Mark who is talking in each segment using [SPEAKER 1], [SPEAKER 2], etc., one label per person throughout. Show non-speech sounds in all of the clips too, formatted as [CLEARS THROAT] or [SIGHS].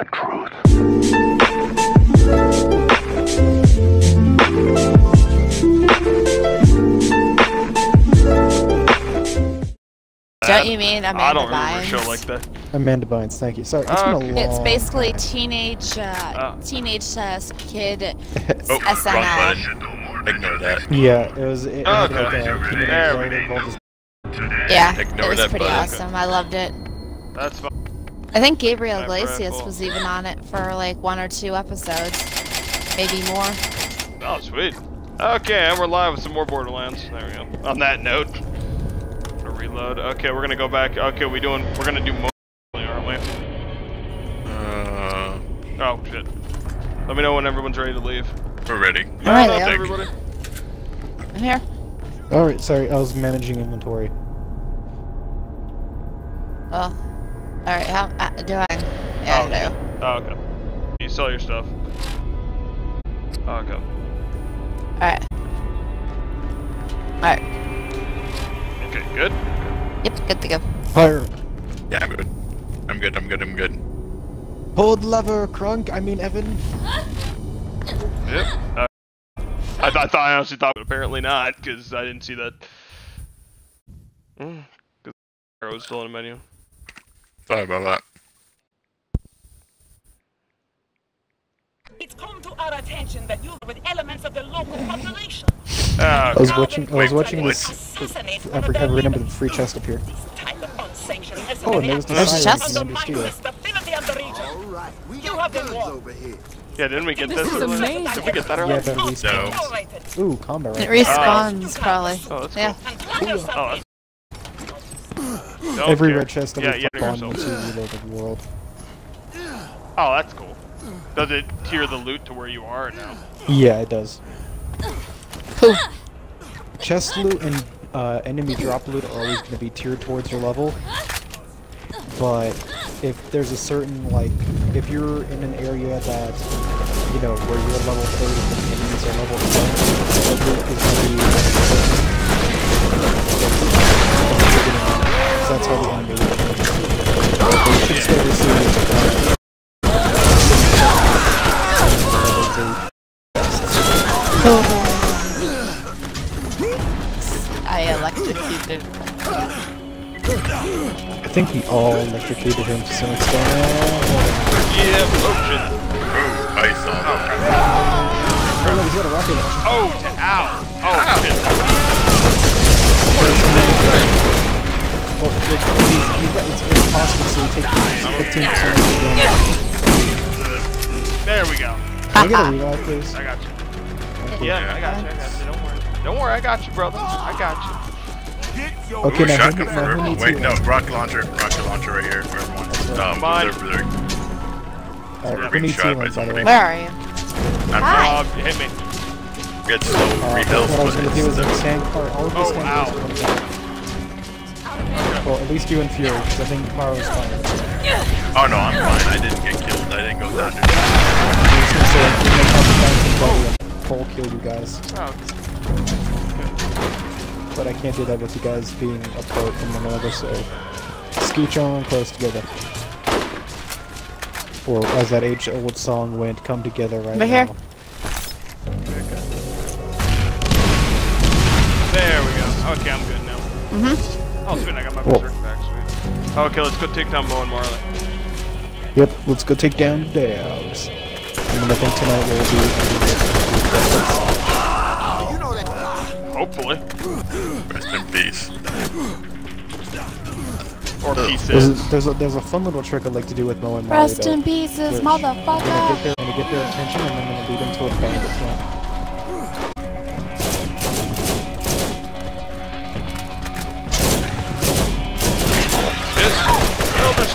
[SPEAKER 1] the truth.
[SPEAKER 2] Don't you mean Amanda I
[SPEAKER 3] don't remember a show like that.
[SPEAKER 4] Amanda Bynes, thank you. Sorry, it's been a long
[SPEAKER 2] It's basically
[SPEAKER 4] time.
[SPEAKER 2] teenage, uh, teenage uh, kid [LAUGHS]
[SPEAKER 5] Oh, wrong
[SPEAKER 2] SNL.
[SPEAKER 5] button. Ignore that.
[SPEAKER 4] Yeah, it was. It, it
[SPEAKER 3] Oh,
[SPEAKER 4] had
[SPEAKER 3] okay.
[SPEAKER 4] like a peanut
[SPEAKER 3] There
[SPEAKER 4] involved as-
[SPEAKER 2] Yeah,
[SPEAKER 5] Ignore
[SPEAKER 2] it was
[SPEAKER 5] that
[SPEAKER 2] pretty
[SPEAKER 5] bug.
[SPEAKER 2] awesome. I loved it.
[SPEAKER 3] That's fine.
[SPEAKER 2] I think Gabriel
[SPEAKER 3] Alright,
[SPEAKER 2] Iglesias was even on it for like one or two episodes, maybe more.
[SPEAKER 3] Oh, sweet. Okay, and we're live with some more Borderlands. There we go. On that note, a reload. Okay, we're gonna go back. Okay, we doing. We're gonna do more, aren't we?
[SPEAKER 5] Uh,
[SPEAKER 3] Oh shit. Let me know when everyone's ready to leave.
[SPEAKER 5] we're ready.
[SPEAKER 2] All right, Leo.
[SPEAKER 3] everybody.
[SPEAKER 2] I'm here.
[SPEAKER 4] All right, sorry, I was managing inventory.
[SPEAKER 2] Well, all right. How uh, do I? Yeah,
[SPEAKER 3] oh,
[SPEAKER 2] I do.
[SPEAKER 3] Oh, okay. You sell your stuff. Oh, okay.
[SPEAKER 2] All right. All right.
[SPEAKER 3] Okay, good.
[SPEAKER 2] Yep, good to go.
[SPEAKER 4] Fire.
[SPEAKER 5] Yeah, I'm good. I'm good. I'm good. I'm good.
[SPEAKER 4] Hold lever, Crunk. I mean Evan.
[SPEAKER 3] Yep. Uh, I, th- I thought I honestly thought, but apparently not, because I didn't see that. Because I was still in the menu.
[SPEAKER 5] Sorry about that.
[SPEAKER 6] It's come to our attention that you are with elements of the local population.
[SPEAKER 3] Ah,
[SPEAKER 4] I was
[SPEAKER 3] okay.
[SPEAKER 4] watching. I was watching this. I
[SPEAKER 6] one of
[SPEAKER 4] forgot.
[SPEAKER 6] their
[SPEAKER 4] Remember the free chest up here.
[SPEAKER 6] This type of unsanctioned
[SPEAKER 4] Oh, and there was the
[SPEAKER 2] There's a chest.
[SPEAKER 4] and Under
[SPEAKER 6] undermines
[SPEAKER 4] Steel.
[SPEAKER 6] the the region.
[SPEAKER 7] Alright, we
[SPEAKER 6] You
[SPEAKER 7] got
[SPEAKER 6] have been
[SPEAKER 7] guns over here.
[SPEAKER 3] Yeah, didn't we get
[SPEAKER 6] This
[SPEAKER 3] this?
[SPEAKER 6] is amazing.
[SPEAKER 3] Did we get that
[SPEAKER 4] Yeah,
[SPEAKER 3] earlier?
[SPEAKER 4] but
[SPEAKER 6] Not
[SPEAKER 4] respawns.
[SPEAKER 6] tolerated.
[SPEAKER 4] Ooh, combat
[SPEAKER 2] It
[SPEAKER 4] right.
[SPEAKER 2] respawns probably.
[SPEAKER 3] Oh, that's
[SPEAKER 2] Yeah.
[SPEAKER 6] And
[SPEAKER 3] Oh, that's... Don't
[SPEAKER 4] Every
[SPEAKER 3] care.
[SPEAKER 4] red chest that
[SPEAKER 3] yeah,
[SPEAKER 4] we
[SPEAKER 3] yeah,
[SPEAKER 4] flip on
[SPEAKER 3] yourself.
[SPEAKER 4] into reload of the world.
[SPEAKER 3] Oh, that's cool. Does it tier the loot to where you are now?
[SPEAKER 4] Yeah, it does. [LAUGHS] Chest loot and uh, enemy drop loot are always going to be tiered towards your level. But if there's a certain like, if you're in an area that you know where you're level 30 and the enemies are level 10, the loot is going to be. So that's how the enemy will change. They should still receive. Uh,
[SPEAKER 2] I electrocuted. Him.
[SPEAKER 4] I think we all electrocuted him to some extent.
[SPEAKER 3] Yeah, oh shit.
[SPEAKER 5] Ooh, ice on.
[SPEAKER 4] Oh, look, he's got a rocket launcher.
[SPEAKER 3] Oh, t- ow. Oh, shit.
[SPEAKER 4] Possible so he takes 15% of damage.
[SPEAKER 3] There we go.
[SPEAKER 4] Can I get a revive, please?
[SPEAKER 3] I got you.
[SPEAKER 4] Thank you.
[SPEAKER 3] Yeah, I got you. I got you. Don't worry. Don't worry, I got you, brother. I got you.
[SPEAKER 4] Okay,
[SPEAKER 5] Ooh,
[SPEAKER 4] now who,
[SPEAKER 5] shotgun
[SPEAKER 4] now
[SPEAKER 5] for
[SPEAKER 4] who
[SPEAKER 5] everyone.
[SPEAKER 4] needs
[SPEAKER 5] Wait, no, rocket launcher. Rocket launcher right here for everyone. Um,
[SPEAKER 3] Mine.
[SPEAKER 5] over there.
[SPEAKER 4] Alright,
[SPEAKER 5] We're
[SPEAKER 4] who
[SPEAKER 5] being
[SPEAKER 4] needs
[SPEAKER 5] shot
[SPEAKER 4] healing,
[SPEAKER 5] by
[SPEAKER 4] by the
[SPEAKER 5] somebody.
[SPEAKER 2] Where are you?
[SPEAKER 5] I'm
[SPEAKER 2] Hi.
[SPEAKER 3] You hit me.
[SPEAKER 5] Get slow.
[SPEAKER 4] Uh,
[SPEAKER 5] Free health.
[SPEAKER 4] what I was gonna do is
[SPEAKER 5] it's-
[SPEAKER 4] extend car, all of this
[SPEAKER 3] Oh,
[SPEAKER 4] hand
[SPEAKER 3] ow.
[SPEAKER 4] Well, at least you and Fury, because I think Pyro's fine.
[SPEAKER 5] Oh no, I'm fine. I didn't get killed. I didn't go down. to-
[SPEAKER 4] I was gonna say, if you make up the and kill you guys.
[SPEAKER 3] Oh,
[SPEAKER 4] But I can't do that with you guys being apart from one another, so scooch on close together. Or as that age-old song went, come together right
[SPEAKER 2] Over here.
[SPEAKER 3] there we go. Okay, I'm good now.
[SPEAKER 2] Mm-hmm.
[SPEAKER 3] Oh, sweet. I got my
[SPEAKER 4] Cool.
[SPEAKER 3] berserk back. Sweet. Oh, okay, let's go take down Mo and Marley.
[SPEAKER 4] Yep, let's go take down the Dabs. And I think tonight will be...
[SPEAKER 7] You know that.
[SPEAKER 3] Hopefully.
[SPEAKER 5] Rest in peace.
[SPEAKER 3] Or
[SPEAKER 5] Ugh.
[SPEAKER 3] pieces.
[SPEAKER 4] There's, there's, a, there's a fun little trick I'd like to do with Mo and Molly,
[SPEAKER 2] Rest
[SPEAKER 4] though.
[SPEAKER 2] in pieces,
[SPEAKER 4] which I'm gonna get
[SPEAKER 2] motherfucker.
[SPEAKER 4] their, I'm gonna get their attention and I'm gonna lead them to a bandit camp.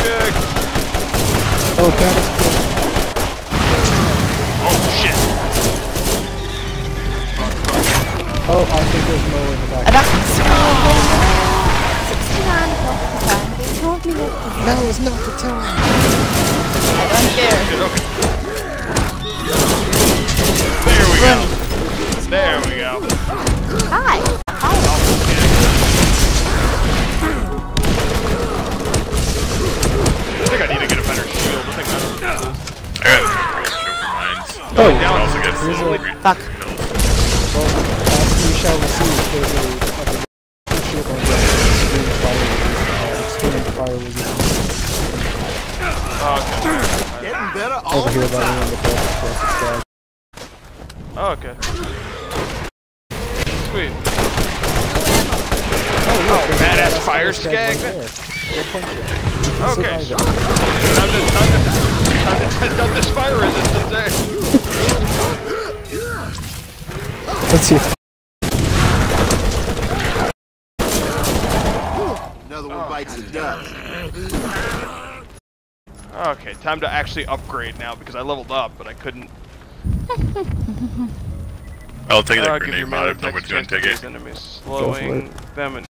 [SPEAKER 3] Elder
[SPEAKER 4] Oh, God, it's
[SPEAKER 3] Oh, shit.
[SPEAKER 4] Oh, I think there's Mo in the back.
[SPEAKER 2] got 69 o'clock the time. They told me that
[SPEAKER 4] Now is not the time.
[SPEAKER 2] I don't care.
[SPEAKER 3] There we go. There we go.
[SPEAKER 2] Hi.
[SPEAKER 3] Going down.
[SPEAKER 5] also get
[SPEAKER 4] a-
[SPEAKER 5] green
[SPEAKER 2] Fuck.
[SPEAKER 3] Okay,
[SPEAKER 1] time
[SPEAKER 3] to actually upgrade now because I leveled up, but I couldn't. [LAUGHS]
[SPEAKER 5] I'll take
[SPEAKER 3] Uh,
[SPEAKER 5] that
[SPEAKER 3] give your
[SPEAKER 5] grenade
[SPEAKER 3] melee
[SPEAKER 5] mod if no one's
[SPEAKER 3] gonna
[SPEAKER 5] take
[SPEAKER 3] face
[SPEAKER 5] it.
[SPEAKER 3] enemies, slowing them and.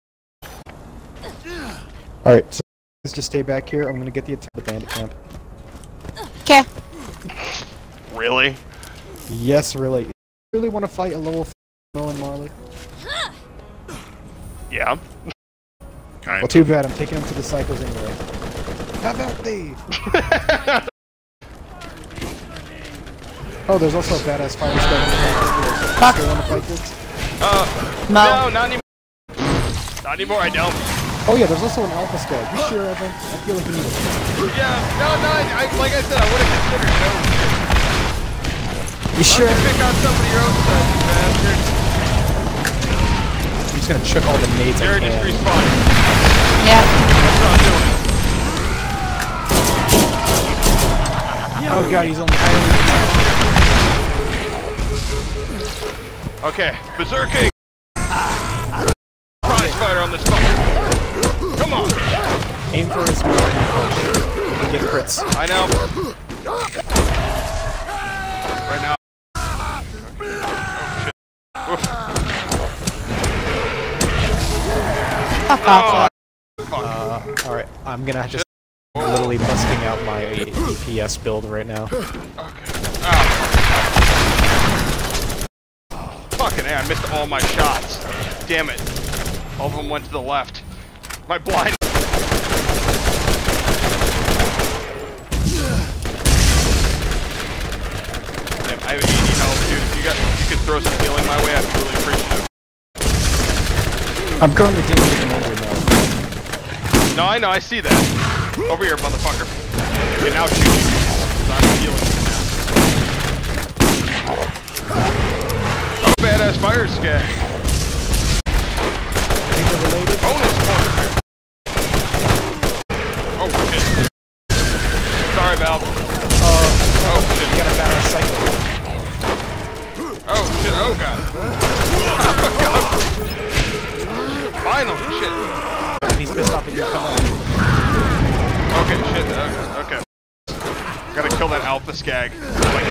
[SPEAKER 4] all right, so let's just stay back here. I'm gonna get the attack the bandit camp.
[SPEAKER 2] Okay.
[SPEAKER 3] Really?
[SPEAKER 4] Yes, really. You really want to fight a level f- Moen Marley?
[SPEAKER 3] Yeah.
[SPEAKER 5] Kind
[SPEAKER 4] Well, too bad. I'm taking him to the cycles anyway. Have at thee! oh, there's also a badass fire skeleton. Fuck! You want to fight this?
[SPEAKER 3] Uh,
[SPEAKER 2] Mo.
[SPEAKER 3] no, not anymore. Not anymore. I don't.
[SPEAKER 4] Oh yeah, there's also an alpha skag. You sure, Evan? I feel like you need it.
[SPEAKER 3] Yeah. No, no. I, I, like I said, I would have considered no.
[SPEAKER 4] You sure?
[SPEAKER 3] Pick on somebody your own side, you bastard.
[SPEAKER 4] I'm just gonna chuck all the nades I
[SPEAKER 3] Jared just
[SPEAKER 4] can.
[SPEAKER 3] respawned.
[SPEAKER 2] Yeah.
[SPEAKER 3] That's what I'm doing.
[SPEAKER 4] Oh god, he's on only.
[SPEAKER 3] Okay, berserking. Prize fighter on this fucker. Come on.
[SPEAKER 4] Aim for his and get crits.
[SPEAKER 3] I know. Right now.
[SPEAKER 2] Off.
[SPEAKER 3] Oh.
[SPEAKER 4] Uh, alright, I'm gonna just literally busting out my DPS build right now.
[SPEAKER 3] oh Fucking A, I missed all my shots. Damn it. All of them went to the left. My blind. Damn, I have 80 health, dude. If you, got, if you could throw some healing my way, I'd be really appreciative.
[SPEAKER 4] I'm currently dealing with an injury now.
[SPEAKER 3] No, I know, I see that. Over here, motherfucker. Okay, now shoot me. I'm healing you now. Oh, badass fire skag. Bonus point. Oh shit. Sorry, Val. Uh, oh
[SPEAKER 4] You
[SPEAKER 3] shit.
[SPEAKER 4] got a badass cycle.
[SPEAKER 3] Oh shit. Oh god. Oh [LAUGHS] god. Finally, shit.
[SPEAKER 4] He's pissed off at you coming
[SPEAKER 3] Okay, shit. Okay. okay. Gotta kill that alpha skag. Like,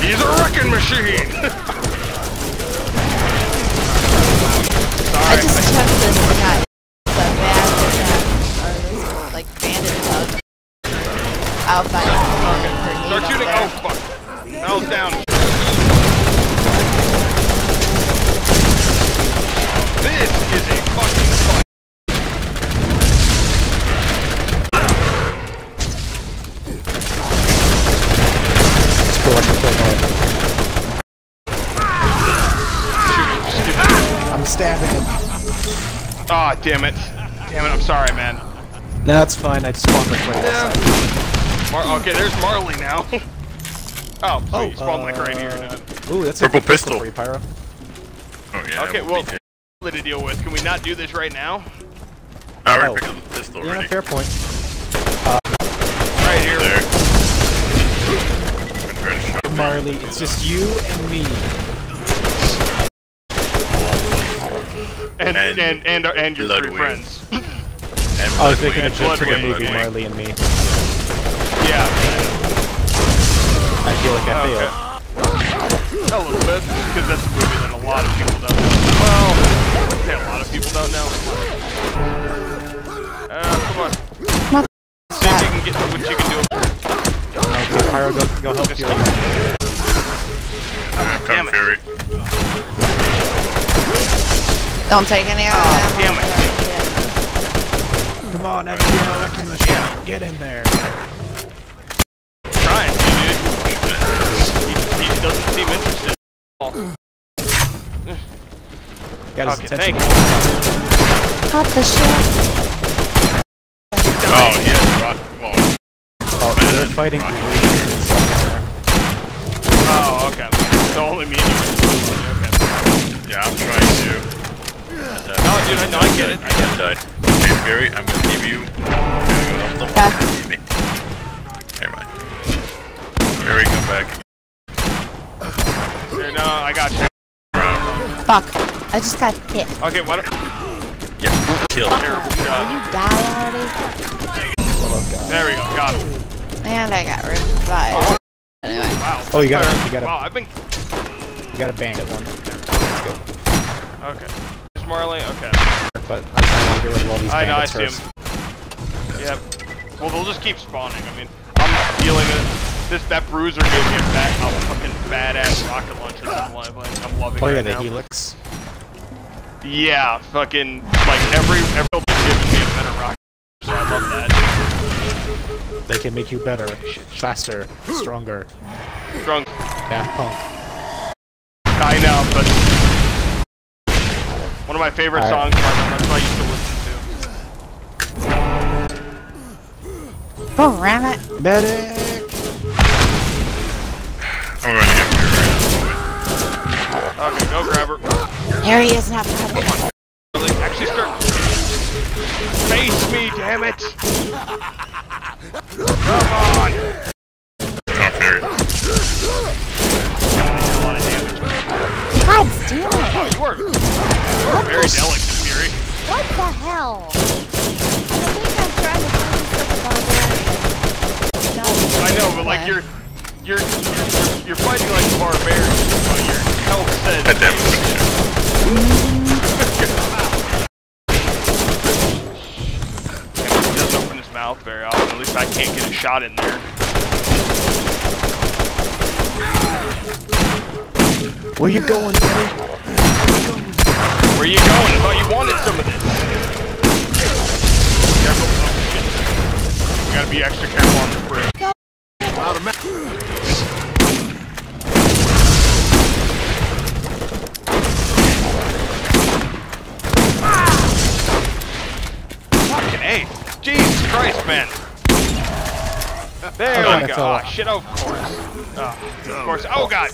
[SPEAKER 3] He's a wrecking machine! [LAUGHS]
[SPEAKER 2] I just took this guy. The this like bandit bug. Outside.
[SPEAKER 3] Start shooting. Oh fuck. Nell's down. Ah, damn it. Damn it. I'm sorry, man.
[SPEAKER 4] That's fine. I just spawned like right outside.
[SPEAKER 3] Mar- okay, there's Marley now. [LAUGHS] oh, sweet.
[SPEAKER 4] Oh,
[SPEAKER 3] you spawned like right here.
[SPEAKER 4] uh,
[SPEAKER 3] Now.
[SPEAKER 4] Ooh, that's
[SPEAKER 5] Purple
[SPEAKER 4] a good
[SPEAKER 5] pistol.
[SPEAKER 4] for you, Pyro.
[SPEAKER 5] Oh yeah.
[SPEAKER 3] Okay, well,
[SPEAKER 5] would be-
[SPEAKER 3] to deal with. Can we not do this right now?
[SPEAKER 5] I
[SPEAKER 4] Oh.
[SPEAKER 5] already picked up the pistol
[SPEAKER 4] Yeah,
[SPEAKER 5] already.
[SPEAKER 4] fair point.
[SPEAKER 3] Right here.
[SPEAKER 5] There. I'm trying to shove it.
[SPEAKER 4] Marley, it's just you and me.
[SPEAKER 3] And and
[SPEAKER 5] And
[SPEAKER 3] and and, and your three
[SPEAKER 5] Ludwig.
[SPEAKER 3] friends. [LAUGHS]
[SPEAKER 5] And
[SPEAKER 4] I was
[SPEAKER 5] Ludwig.
[SPEAKER 4] making a joke for the movie Marley and me.
[SPEAKER 3] Yeah.
[SPEAKER 4] I feel like I
[SPEAKER 3] Okay.
[SPEAKER 4] failed.
[SPEAKER 3] A little bit, because that's a movie that a lot of people don't know. Well, I wouldn't say a lot of people don't know. Uh, come on.
[SPEAKER 2] Not
[SPEAKER 3] See if you can get what you can do.
[SPEAKER 4] Okay, Pyro, go, go help you.
[SPEAKER 5] Come
[SPEAKER 3] Damn it.
[SPEAKER 5] Fury.
[SPEAKER 2] Don't take any of
[SPEAKER 3] Ah,
[SPEAKER 2] that.
[SPEAKER 3] damn it.
[SPEAKER 4] Come Get in there.
[SPEAKER 3] Trying to, dude. He, he doesn't seem interested. Oh,
[SPEAKER 4] Got his
[SPEAKER 3] Okay,
[SPEAKER 4] attention.
[SPEAKER 3] thank you.
[SPEAKER 2] Cut the shit.
[SPEAKER 5] Oh, yeah, rock. Well,
[SPEAKER 4] Oh, they're fighting.
[SPEAKER 3] Oh, okay. So only me and you. Okay.
[SPEAKER 5] yeah, I'm trying to.
[SPEAKER 3] No, dude, I know, I get it.
[SPEAKER 5] I just died. Hey, Barry, I'm gonna give you. I'm gonna go up the
[SPEAKER 2] Yeah.
[SPEAKER 5] Never mind. Barry, come back.
[SPEAKER 3] Here, no, I got you.
[SPEAKER 2] Fuck. I just got hit.
[SPEAKER 3] Okay, what?
[SPEAKER 5] Yeah, kill.
[SPEAKER 3] Terrible
[SPEAKER 2] Will
[SPEAKER 3] shot.
[SPEAKER 2] you die already?
[SPEAKER 3] There we go, got him.
[SPEAKER 2] And I got revived. Oh. Anyway.
[SPEAKER 3] Wow.
[SPEAKER 4] Oh, you got
[SPEAKER 3] Fire.
[SPEAKER 4] it, you got it.
[SPEAKER 3] Wow, I've been.
[SPEAKER 4] You got a bandit one. Let's go.
[SPEAKER 3] Okay. Marley. Okay.
[SPEAKER 4] But I just want to get rid of all these
[SPEAKER 3] I know, I see
[SPEAKER 4] first.
[SPEAKER 3] him. Yep. Well, they'll just keep spawning. I mean, I'm feeling it. This that bruiser gave me a back a fucking badass rocket launcher. that I'm loving. I'm loving
[SPEAKER 4] Oh
[SPEAKER 3] right
[SPEAKER 4] yeah, the
[SPEAKER 3] now.
[SPEAKER 4] helix.
[SPEAKER 3] Yeah, fucking like every every build is giving me a better rocket. So I love that.
[SPEAKER 4] They can make you better, faster, stronger.
[SPEAKER 3] Drunk.
[SPEAKER 4] Yeah, punk.
[SPEAKER 3] I know, but one of my favorite
[SPEAKER 4] Alright.
[SPEAKER 3] songs. by them, That's what I used to listen to.
[SPEAKER 2] Oh, ram it.
[SPEAKER 4] Medic!
[SPEAKER 5] I'm gonna get Barry.
[SPEAKER 3] Okay, go grab her.
[SPEAKER 2] Here he is now. brother.
[SPEAKER 3] Really, Actually, start. Face me, damn it! Come on!
[SPEAKER 5] Oh, Barry.
[SPEAKER 3] A lot of damage.
[SPEAKER 2] God damn it.
[SPEAKER 3] Oh, You are, very delicate, Fury.
[SPEAKER 2] What the hell? I think I'm trying to find something No.
[SPEAKER 3] I know, but like you're, you're, you're, you're fighting like a barbarian, but your health says.
[SPEAKER 5] God damn.
[SPEAKER 3] He doesn't open his mouth very often. At least I can't get a shot in there.
[SPEAKER 4] Where you going, buddy?
[SPEAKER 3] Where you going? I thought you wanted some of this. Careful. Oh, shit. We gotta be extra careful on the bridge. Out Fucking A. Jesus Christ, man. Uh, there
[SPEAKER 4] Okay,
[SPEAKER 3] we go.
[SPEAKER 4] fell
[SPEAKER 3] Oh,
[SPEAKER 4] ah,
[SPEAKER 3] shit, of course. Oh, of course. Oh, God.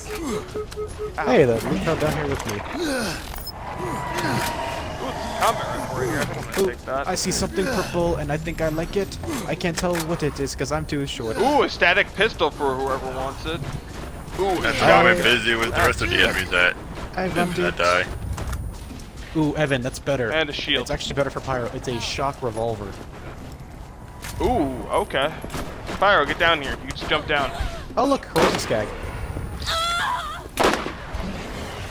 [SPEAKER 4] Hey, the you fell down here with me.
[SPEAKER 3] Combat right for you here. I think I'm gonna take that.
[SPEAKER 4] I see something purple and I think I like it. I can't tell what it is because I'm too short.
[SPEAKER 3] Ooh, a static pistol for whoever wants it. Ooh,
[SPEAKER 5] That's
[SPEAKER 3] shot.
[SPEAKER 5] why I'm busy with the rest of the enemies that,
[SPEAKER 4] I
[SPEAKER 5] that
[SPEAKER 4] want it.
[SPEAKER 5] die.
[SPEAKER 4] Ooh, Evan, that's better.
[SPEAKER 3] And a shield.
[SPEAKER 4] It's actually better for Pyro. It's a shock revolver.
[SPEAKER 3] Ooh, okay. Pyro, get down here. You just jump down.
[SPEAKER 4] Oh look, corrosive skag.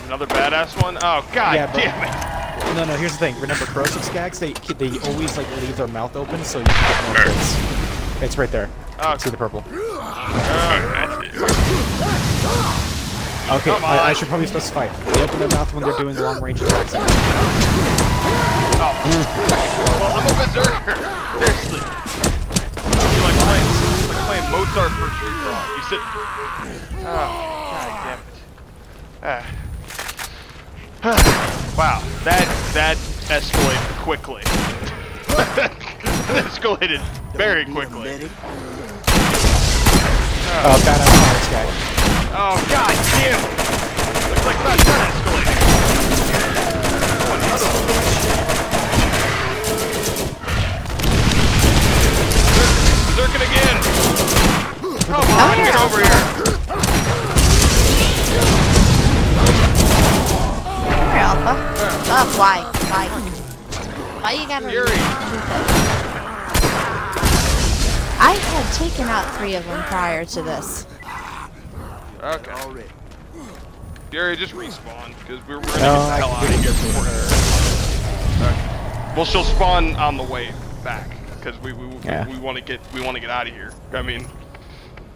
[SPEAKER 3] Another badass one? Oh, god
[SPEAKER 4] Yeah, but-
[SPEAKER 3] damn it.
[SPEAKER 4] No, no. Here's the thing. Remember, corrosive skags? They they always like leave their mouth open so you can get more hits. It's right there.
[SPEAKER 3] Oh,
[SPEAKER 4] See the purple.
[SPEAKER 3] uh,
[SPEAKER 4] Okay, I, I should probably specify. They open their mouth when they're doing long range attacks.
[SPEAKER 3] well, I'm a berserker. Seriously. You're like playing, like playing Mozart for Street Frog. You sit. Oh, god damn it. Ah. [SIGHS] wow, that that escalated quickly. [LAUGHS] escalated very quickly.
[SPEAKER 4] Oh, badass fire skag.
[SPEAKER 3] Oh god damn! Looks like that's not escalating. Berserking again! Come on, get over here!
[SPEAKER 2] Oh, why? Why? Why you gotta
[SPEAKER 3] Fury.
[SPEAKER 2] I had taken out three of them prior to this.
[SPEAKER 3] Okay.
[SPEAKER 1] Already.
[SPEAKER 3] Fury, just respawn, because we're, we're gonna
[SPEAKER 4] No,
[SPEAKER 3] get the hell out of here
[SPEAKER 4] get
[SPEAKER 3] before Okay. Well, she'll spawn on the way back, because we we,
[SPEAKER 4] Yeah.
[SPEAKER 3] we want to get we want to get out of here. I mean,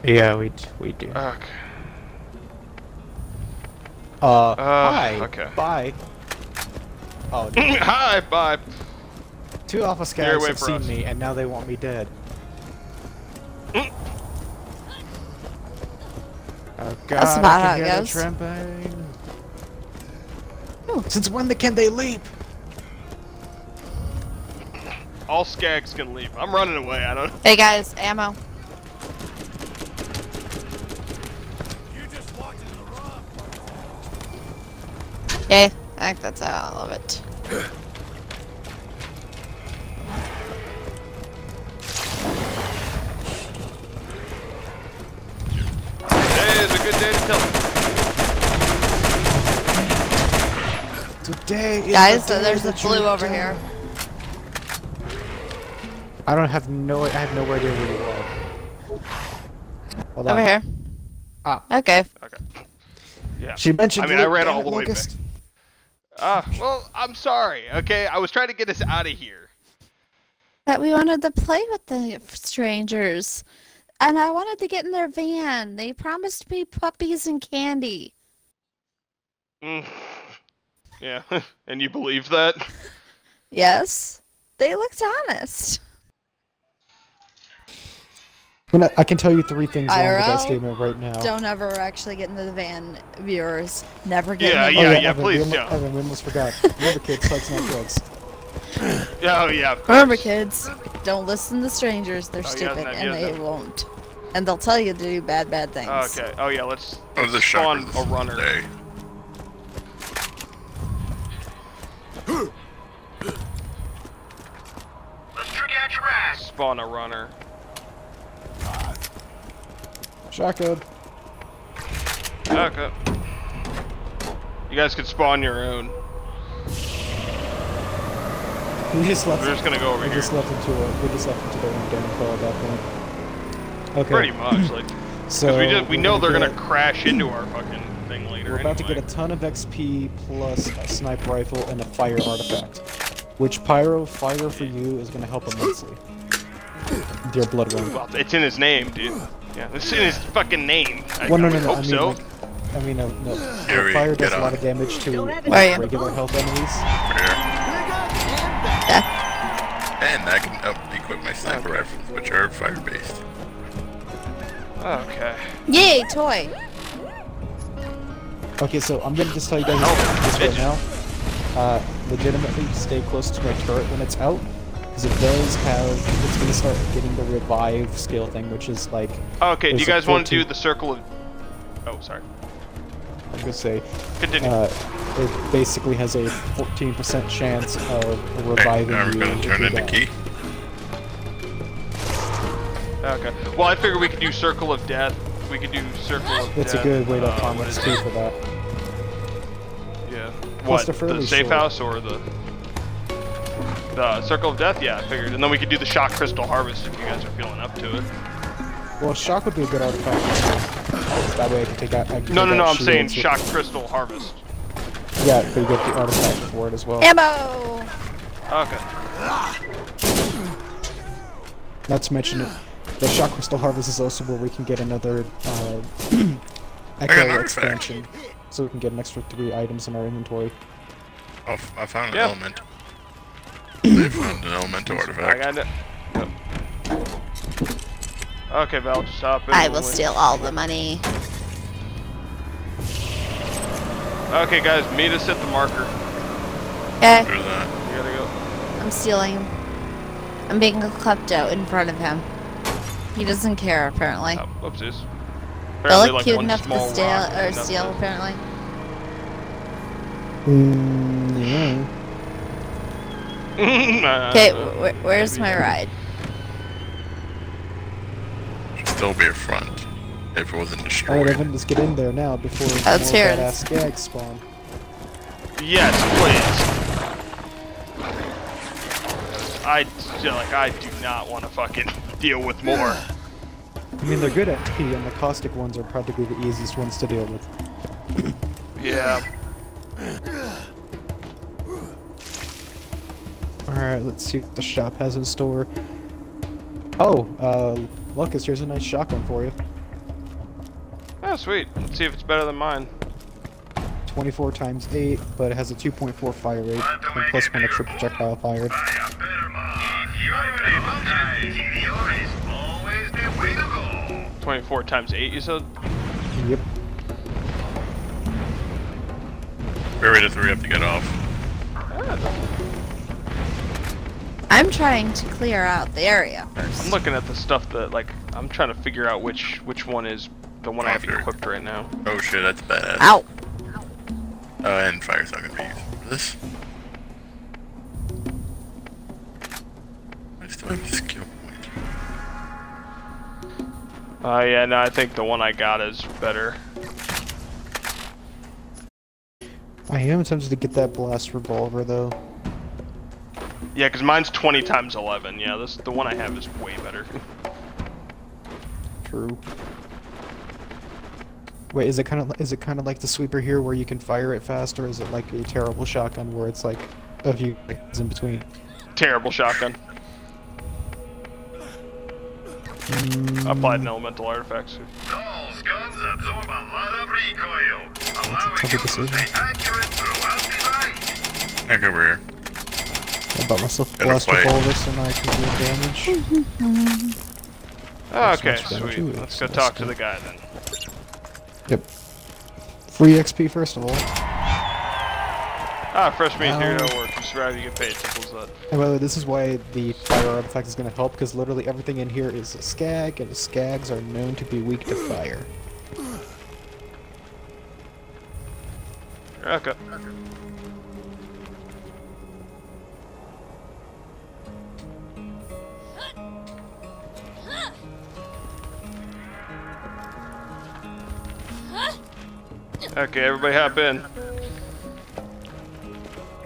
[SPEAKER 4] Yeah, we we do.
[SPEAKER 3] okay.
[SPEAKER 4] Uh,
[SPEAKER 3] Uh,
[SPEAKER 4] hi.
[SPEAKER 3] okay.
[SPEAKER 4] Bye. Oh, [LAUGHS]
[SPEAKER 3] Hi, bye.
[SPEAKER 4] two alpha
[SPEAKER 3] Here,
[SPEAKER 4] skags have seen
[SPEAKER 3] us.
[SPEAKER 4] me and now they want me dead. Mm. Oh god,
[SPEAKER 2] That's about
[SPEAKER 4] I
[SPEAKER 2] how
[SPEAKER 4] can
[SPEAKER 2] it
[SPEAKER 4] hear the
[SPEAKER 2] goes.
[SPEAKER 4] trampling. Since when the can they leap?
[SPEAKER 3] All skags can leap. I'm running away. I don't.
[SPEAKER 2] Hey guys, ammo. Okay, I think that's all of it.
[SPEAKER 3] Today is a good day to tell it.
[SPEAKER 4] Today is
[SPEAKER 2] Guys,
[SPEAKER 4] the day
[SPEAKER 2] there's a blue over
[SPEAKER 4] die.
[SPEAKER 2] here.
[SPEAKER 4] I don't have no. I have no idea where you are. Hold on.
[SPEAKER 2] Over here.
[SPEAKER 4] Ah.
[SPEAKER 2] Okay.
[SPEAKER 3] Okay. Yeah.
[SPEAKER 4] She mentioned.
[SPEAKER 3] I mean, I
[SPEAKER 4] Luke,
[SPEAKER 3] ran all the way back. Ah, well, I'm sorry. Okay, I was trying to get us out of here.
[SPEAKER 2] But we wanted to play with the strangers. And I wanted to get in their van. They promised me puppies and candy.
[SPEAKER 3] Mm. Yeah, [LAUGHS] and you believe that?
[SPEAKER 2] Yes. They looked honest.
[SPEAKER 4] When I, I can tell you three things wrong with that statement right now.
[SPEAKER 2] Don't ever actually get into the van, viewers. Never get
[SPEAKER 3] Yeah,
[SPEAKER 2] in the
[SPEAKER 3] yeah,
[SPEAKER 2] van.
[SPEAKER 3] yeah,
[SPEAKER 4] Evan,
[SPEAKER 3] please
[SPEAKER 4] we almost,
[SPEAKER 3] don't.
[SPEAKER 4] Evan, we almost forgot. Remember, kids, sex, not drugs. [LAUGHS]
[SPEAKER 3] Oh yeah. of
[SPEAKER 2] Remember,
[SPEAKER 3] course.
[SPEAKER 2] kids, don't listen to strangers. They're
[SPEAKER 3] Oh,
[SPEAKER 2] stupid,
[SPEAKER 3] no,
[SPEAKER 2] and
[SPEAKER 3] yeah,
[SPEAKER 2] they
[SPEAKER 3] no.
[SPEAKER 2] won't. And they'll tell you to do bad, bad things.
[SPEAKER 3] Okay. Oh yeah, let's
[SPEAKER 5] Oh, the
[SPEAKER 3] spawn
[SPEAKER 5] shocker
[SPEAKER 3] a runner.
[SPEAKER 5] Day.
[SPEAKER 3] Spawn a runner.
[SPEAKER 4] Shotgun.
[SPEAKER 3] Okay. You guys could spawn your own.
[SPEAKER 4] We just left.
[SPEAKER 3] We're just gonna go over
[SPEAKER 4] we
[SPEAKER 3] here.
[SPEAKER 4] just left into a. We just left into their own damn car at that point. Okay.
[SPEAKER 3] Pretty much, like,
[SPEAKER 4] So
[SPEAKER 3] we just we know they're gonna crash into our fucking thing later.
[SPEAKER 4] We're about to get a ton of XP plus a sniper rifle and a fire artifact, which pyro fire for you is going to help immensely. With your blood run.
[SPEAKER 3] Well, it's in his name, dude. Yeah, it's in his fucking name. I,
[SPEAKER 4] Well, no,
[SPEAKER 3] I
[SPEAKER 4] no, no.
[SPEAKER 3] hope
[SPEAKER 4] I mean,
[SPEAKER 3] so.
[SPEAKER 4] like, I mean, uh, no.
[SPEAKER 5] Yuri,
[SPEAKER 4] fire does
[SPEAKER 5] get
[SPEAKER 4] a lot of damage to
[SPEAKER 2] Where are you?
[SPEAKER 4] regular health enemies.
[SPEAKER 2] Yeah.
[SPEAKER 5] And I can up equip my sniper rifles, which are fire based.
[SPEAKER 3] Okay.
[SPEAKER 2] Yay, toy!
[SPEAKER 4] Okay, so I'm gonna just tell you guys
[SPEAKER 3] Oh,
[SPEAKER 4] this right now. Uh, legitimately, stay close to my turret when it's out, because it does have. It's gonna start getting the revive skill thing, which is like
[SPEAKER 3] Okay. Do you guys want to do the circle of? Oh, sorry.
[SPEAKER 4] I'm gonna say,
[SPEAKER 3] Continue.
[SPEAKER 4] uh, it basically has a 14% chance of
[SPEAKER 5] Hey,
[SPEAKER 4] reviving
[SPEAKER 5] now we're
[SPEAKER 4] you.
[SPEAKER 5] gonna turn
[SPEAKER 4] you're
[SPEAKER 5] into key.
[SPEAKER 3] Okay. Well, I figure we could do circle of death. We could do circle of
[SPEAKER 4] That's
[SPEAKER 3] death.
[SPEAKER 4] a good way to
[SPEAKER 3] uh,
[SPEAKER 4] farm
[SPEAKER 3] what is
[SPEAKER 4] XP
[SPEAKER 3] it?
[SPEAKER 4] for that.
[SPEAKER 3] Yeah.
[SPEAKER 4] Plus
[SPEAKER 3] What? The safe
[SPEAKER 4] short.
[SPEAKER 3] house or the the circle of death? Yeah, I figured. And then we could do the shock crystal harvest if you guys are feeling up to it.
[SPEAKER 4] Well, shock would be a good artifact. That way I can take out. I can
[SPEAKER 3] No,
[SPEAKER 4] take
[SPEAKER 3] no, no. I'm saying shock crystal harvest.
[SPEAKER 4] Yeah, but you get the artifact for it as well.
[SPEAKER 2] Ammo!
[SPEAKER 3] Okay.
[SPEAKER 4] Not to mention it, the shock crystal harvest is also where we can get another uh, [CLEARS THROAT]
[SPEAKER 5] an
[SPEAKER 4] echo
[SPEAKER 5] artifact.
[SPEAKER 4] expansion, so we can get an extra three items in our inventory.
[SPEAKER 5] Oh, f- I found an
[SPEAKER 3] Yeah.
[SPEAKER 5] element. I found an elemental artifact.
[SPEAKER 3] I got it. Yep. Okay, Val, just hop in.
[SPEAKER 2] I
[SPEAKER 3] We'll
[SPEAKER 2] will steal all the money.
[SPEAKER 3] Okay, guys, meet us at the marker.
[SPEAKER 2] Okay,
[SPEAKER 3] You gotta go.
[SPEAKER 2] I'm stealing. I'm being a klepto in front of him. He doesn't care, apparently.
[SPEAKER 3] Oh, whoopsies.
[SPEAKER 2] They're
[SPEAKER 3] Apparently,
[SPEAKER 2] like cute enough to steal or steal, apparently.
[SPEAKER 4] Mm, yeah. [LAUGHS]
[SPEAKER 2] Okay, wh- where's my ride?
[SPEAKER 5] Should still be a front if it wasn't
[SPEAKER 4] Alright,
[SPEAKER 5] destroyed.
[SPEAKER 4] Evan, let's get in there now before more
[SPEAKER 2] Let's hear it.
[SPEAKER 4] badass skags spawn.
[SPEAKER 3] Yes, please. I feel like I do not want to fucking deal with more.
[SPEAKER 4] I mean, they're good at T, and the caustic ones are probably the easiest ones to deal with.
[SPEAKER 3] Yeah. [LAUGHS]
[SPEAKER 4] Alright, let's see what the shop has in store. Oh, uh, Lucas, here's a nice shotgun for you.
[SPEAKER 3] Oh, sweet. Let's see if it's better than mine.
[SPEAKER 4] 24 times 8, but it has a 2.4 fire rate, and plus 1 extra projectile fired.
[SPEAKER 3] 24 times 8, you said?
[SPEAKER 4] Yep.
[SPEAKER 5] We're ready to three up to get off.
[SPEAKER 2] I'm trying to clear out the area
[SPEAKER 3] I'm looking at the stuff that, like, I'm trying to figure out which which one is the one I have equipped right now.
[SPEAKER 5] Oh shit, that's bad.
[SPEAKER 2] Ow!
[SPEAKER 5] Oh, and fire sucking bees. This. I still have skill point.
[SPEAKER 3] Uh, yeah, no, I think the one I got is better.
[SPEAKER 4] I am tempted to get that blast revolver though.
[SPEAKER 3] Yeah, because mine's 20 times 11. Yeah, this the one I have is way better.
[SPEAKER 4] True. Wait, is it kind of is it kind of like the sweeper here where you can fire it fast, or is it like a terrible shotgun where it's like a few seconds in between?
[SPEAKER 3] Terrible shotgun. I applied in elemental artifacts.
[SPEAKER 7] Those guns absorb a lot of recoil, allowing
[SPEAKER 4] tough
[SPEAKER 7] you to
[SPEAKER 4] decision.
[SPEAKER 7] stay accurate throughout the night.
[SPEAKER 5] Back over here.
[SPEAKER 4] I bought myself a
[SPEAKER 5] Gotta
[SPEAKER 4] blast
[SPEAKER 5] fight.
[SPEAKER 4] revolver so now I can deal damage.
[SPEAKER 3] Oh, okay,
[SPEAKER 4] much
[SPEAKER 3] sweet.
[SPEAKER 4] too,
[SPEAKER 3] Let's
[SPEAKER 4] that's-
[SPEAKER 3] go talk
[SPEAKER 4] that's
[SPEAKER 3] to the guy then.
[SPEAKER 4] Yep. Free XP first of all.
[SPEAKER 3] Ah, fresh meat here
[SPEAKER 4] Ow.
[SPEAKER 3] don't work. You survive, you get paid. Simple as that.
[SPEAKER 4] And by the way, this is why the fire artifact is going to help, because literally everything in here is a skag, and skags are known to be weak to fire.
[SPEAKER 3] Okay. Okay, everybody hop in.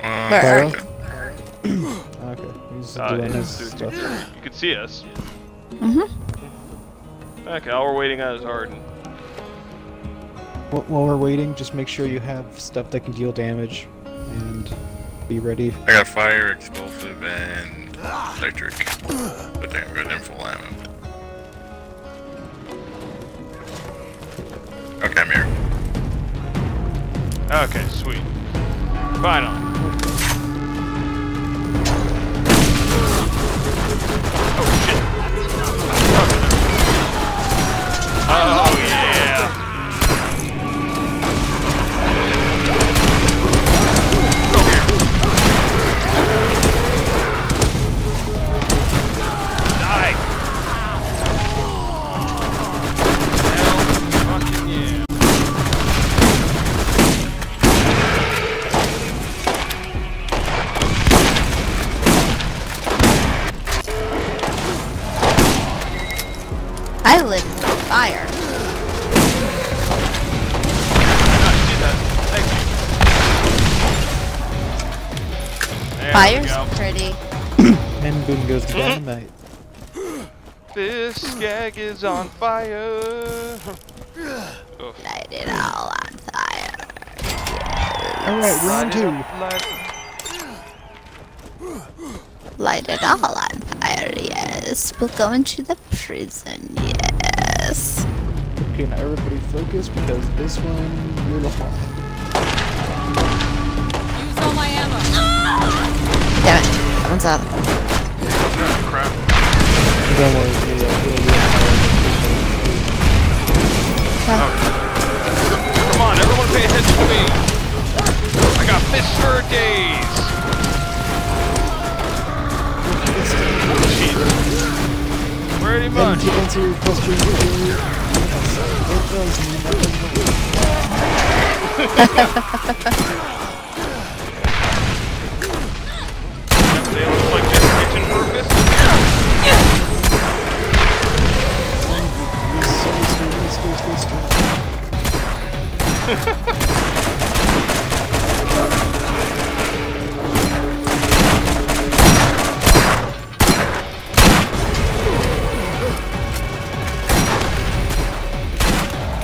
[SPEAKER 5] Uh,
[SPEAKER 2] Where are
[SPEAKER 4] Fire?
[SPEAKER 2] you?
[SPEAKER 4] Okay, he's
[SPEAKER 3] Uh,
[SPEAKER 4] doing his
[SPEAKER 3] dude,
[SPEAKER 4] stuff.
[SPEAKER 3] You can see us.
[SPEAKER 2] Mm-hmm.
[SPEAKER 3] Okay, all we're waiting on is Arden.
[SPEAKER 4] While we're waiting, just make sure you have stuff that can deal damage, and be ready.
[SPEAKER 5] I got fire, explosive, and electric. But damn good, I'm full ammo. Okay,
[SPEAKER 3] sweet. Finally. Oh shit. Oh uh, yeah.
[SPEAKER 4] Goes the mm-hmm. dynamite.
[SPEAKER 3] This skag is on fire.
[SPEAKER 2] Light it all on fire.
[SPEAKER 4] Alright, round
[SPEAKER 3] Light it
[SPEAKER 4] two.
[SPEAKER 3] light-
[SPEAKER 2] Light it all on fire, yes. We'll go into the prison, yes.
[SPEAKER 4] Okay, now everybody focus because this one you're the hot.
[SPEAKER 8] Use all my ammo.
[SPEAKER 2] Damn it. That one's out.
[SPEAKER 4] Don't worry, yeah, yeah, yeah.
[SPEAKER 3] Come on, everyone pay attention to me. I got fish for days. Pretty much.
[SPEAKER 4] to answer your question, it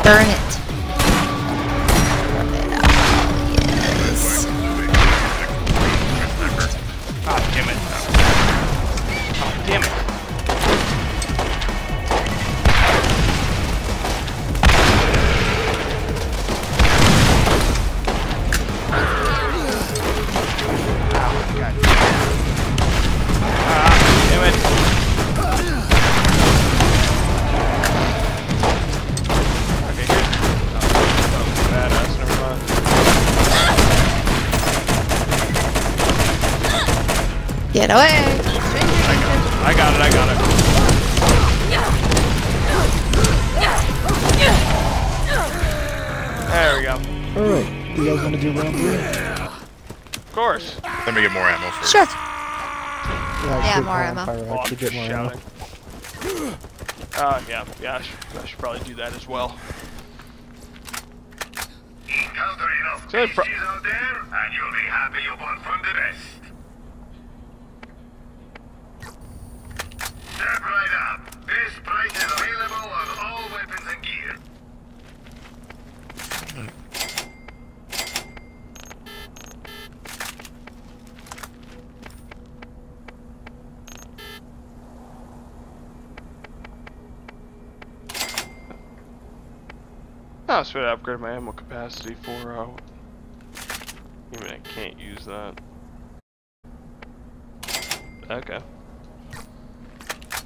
[SPEAKER 2] Burn it.
[SPEAKER 3] Oh, so to upgrade my ammo capacity for, uh... I mean, I can't use that. Okay.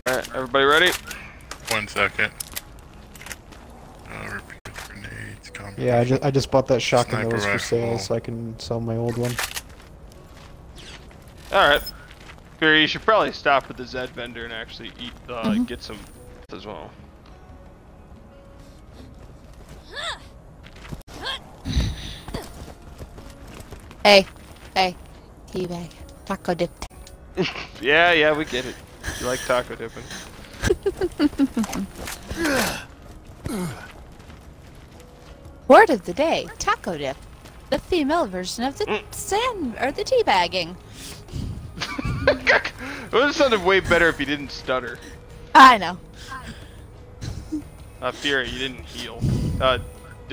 [SPEAKER 3] Alright, everybody ready?
[SPEAKER 5] One second. Uh, repeat grenades. combo-
[SPEAKER 4] Yeah, I just I just bought that shotgun that was for sale,
[SPEAKER 5] rifle.
[SPEAKER 4] so I can sell my old one.
[SPEAKER 3] Alright. Fury, you should probably stop at the Zed vendor and actually eat, uh, get some as well.
[SPEAKER 2] Hey, hey, teabag, taco dip. [LAUGHS]
[SPEAKER 3] Yeah, yeah, we get it. You like taco dipping. [LAUGHS]
[SPEAKER 2] Word of the day: taco dip, the female version of the sand or the teabagging. [LAUGHS]
[SPEAKER 3] it would have sounded way better if you didn't stutter.
[SPEAKER 2] I know.
[SPEAKER 3] Uh, Fury, you didn't heal. Uh,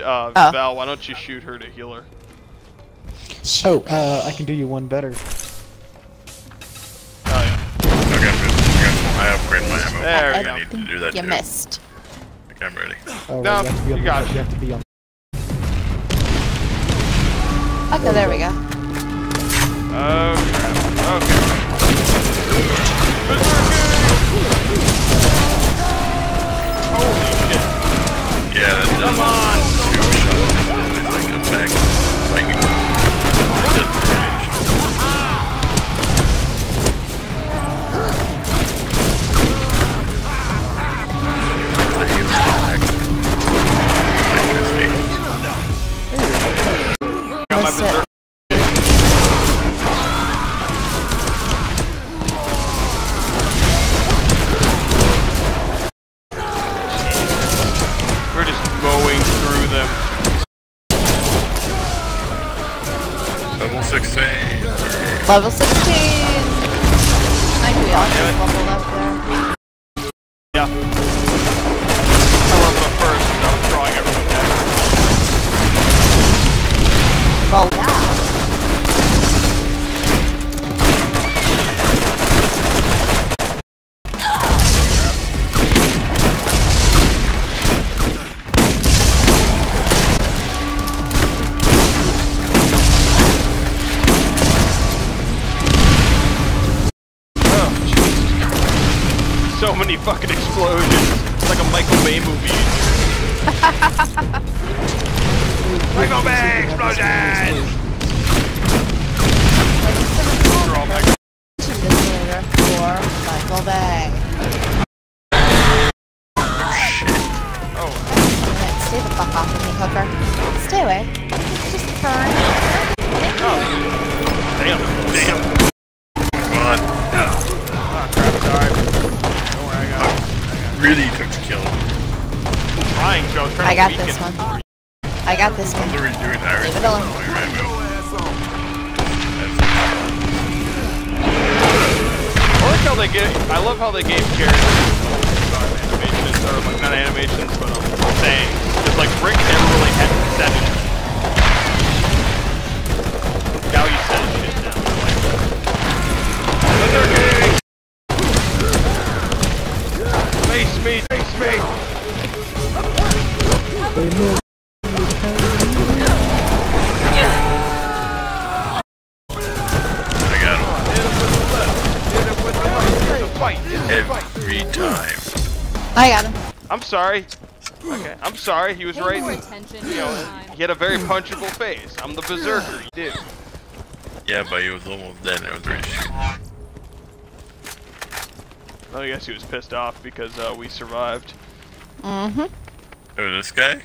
[SPEAKER 3] uh,
[SPEAKER 2] Oh.
[SPEAKER 3] Val, why don't you shoot her to heal her?
[SPEAKER 4] Oh, uh, I can do you one better.
[SPEAKER 3] Oh, yeah.
[SPEAKER 5] Okay, I'm good. Okay, I upgraded my ammo.
[SPEAKER 3] There we
[SPEAKER 5] I
[SPEAKER 3] go.
[SPEAKER 5] need to do that
[SPEAKER 2] you
[SPEAKER 5] too.
[SPEAKER 2] missed.
[SPEAKER 5] Okay, I'm ready.
[SPEAKER 4] Oh,
[SPEAKER 3] No,
[SPEAKER 4] wait, you have to
[SPEAKER 3] you
[SPEAKER 4] the,
[SPEAKER 3] got
[SPEAKER 4] you have to be on.
[SPEAKER 2] Okay, there we go.
[SPEAKER 3] Oh, crap. Okay. Holy shit.
[SPEAKER 5] Yeah, that does.
[SPEAKER 3] Come on!
[SPEAKER 5] Level 16.
[SPEAKER 2] I knew we
[SPEAKER 3] many fucking explosions. It's like a Michael Bay movie. [LAUGHS] Michael Bay explosion! They're all Michael-
[SPEAKER 2] for Michael Bay.
[SPEAKER 3] Oh,
[SPEAKER 2] Stay the fuck off of me, hooker. Stay away. Just turn.
[SPEAKER 3] damn, damn.
[SPEAKER 5] Come on.
[SPEAKER 3] Ah, crap, sorry.
[SPEAKER 5] Really took the kill.
[SPEAKER 3] I'm trying, Joe. I was trying
[SPEAKER 2] I
[SPEAKER 3] to
[SPEAKER 2] got
[SPEAKER 3] weaken
[SPEAKER 2] this
[SPEAKER 3] him.
[SPEAKER 2] one. I got this one.
[SPEAKER 5] are we doing, Iris?
[SPEAKER 2] Leave it alone.
[SPEAKER 5] You're right, Bill.
[SPEAKER 3] I like how they get. I love how they gave characters uh, animations, or like not animations, but um, sayings. Because like Rick never really had said it. Now he says shit now. Like, face me, face me.
[SPEAKER 5] I got
[SPEAKER 3] him fight. It's a fight. It's a
[SPEAKER 5] him
[SPEAKER 3] fight.
[SPEAKER 5] every time.
[SPEAKER 2] I got him.
[SPEAKER 3] I'm sorry. Okay, I'm sorry. He was
[SPEAKER 8] Pay
[SPEAKER 3] right.
[SPEAKER 8] more attention
[SPEAKER 3] You know,
[SPEAKER 8] time.
[SPEAKER 3] he had a very punchable face. I'm the berserker. He did.
[SPEAKER 5] Yeah, but he was almost dead. I was ready to shoot.
[SPEAKER 3] I guess he was pissed off because uh, we survived.
[SPEAKER 2] Mm-hmm.
[SPEAKER 5] Oh, this guy?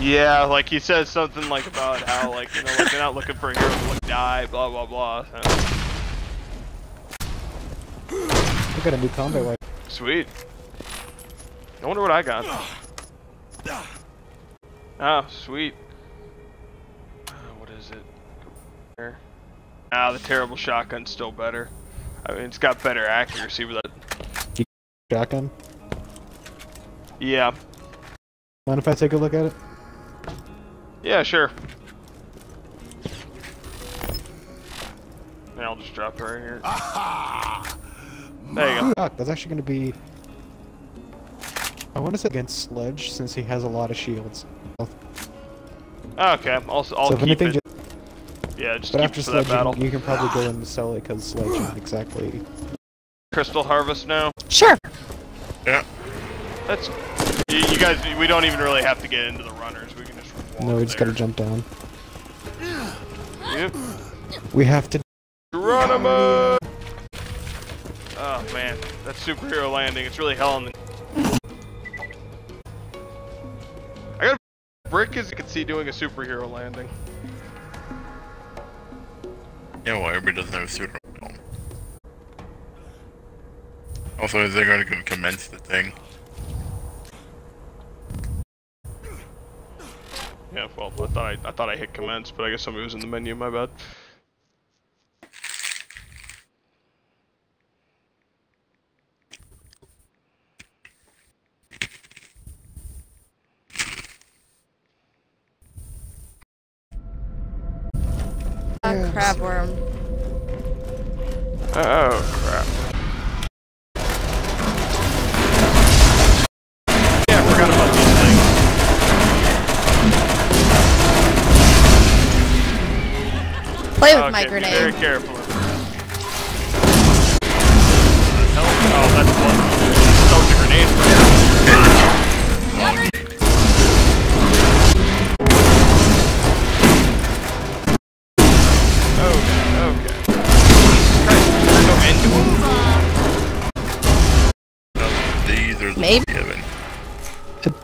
[SPEAKER 3] Yeah, like he says something like about how like you know like they're not looking for a hero to like die, blah blah blah.
[SPEAKER 4] I got a new combat weapon.
[SPEAKER 3] Sweet. I wonder what I got. Oh, sweet. Uh, what is it? Ah, the terrible shotgun's still better. I mean, it's got better accuracy with that.
[SPEAKER 4] Shotgun.
[SPEAKER 3] Yeah.
[SPEAKER 4] Mind if I take a look at it?
[SPEAKER 3] Yeah, sure. Yeah, I'll just drop it right here. There you go.
[SPEAKER 4] That's actually gonna be. I want to say against Sledge since he has a lot of shields.
[SPEAKER 3] Okay, I'll, I'll
[SPEAKER 4] so if
[SPEAKER 3] keep
[SPEAKER 4] anything,
[SPEAKER 3] it.
[SPEAKER 4] Just,
[SPEAKER 3] Yeah, just
[SPEAKER 4] but
[SPEAKER 3] keep
[SPEAKER 4] after
[SPEAKER 3] it for that
[SPEAKER 4] you
[SPEAKER 3] battle.
[SPEAKER 4] can, you can probably go and sell it because Sledge is hmm. exactly.
[SPEAKER 3] Crystal Harvest now.
[SPEAKER 2] Sure.
[SPEAKER 5] Yeah.
[SPEAKER 3] That's. You, you guys, we don't even really have to get into the runners. We can just. Walk
[SPEAKER 4] No, we just
[SPEAKER 3] there.
[SPEAKER 4] gotta jump down.
[SPEAKER 3] Yep.
[SPEAKER 4] We have to.
[SPEAKER 3] Geronimo! Oh man, that superhero landing, it's really hell on the... I got a brick as you can see doing a superhero landing.
[SPEAKER 5] Yeah, well, everybody doesn't have a suit on. Also, is they gonna go commence the thing?
[SPEAKER 3] Yeah, well, I thought I, I thought I hit commence, but I guess somebody was in the menu, my bad.